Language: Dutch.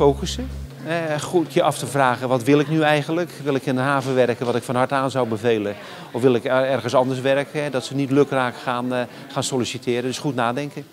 focussen. Eh, goed je af te vragen, wat wil ik nu eigenlijk? Wil ik in de haven werken, wat ik van harte aan zou bevelen? Of wil ik ergens anders werken? Dat ze niet lukraak gaan, eh, gaan solliciteren. Dus goed nadenken.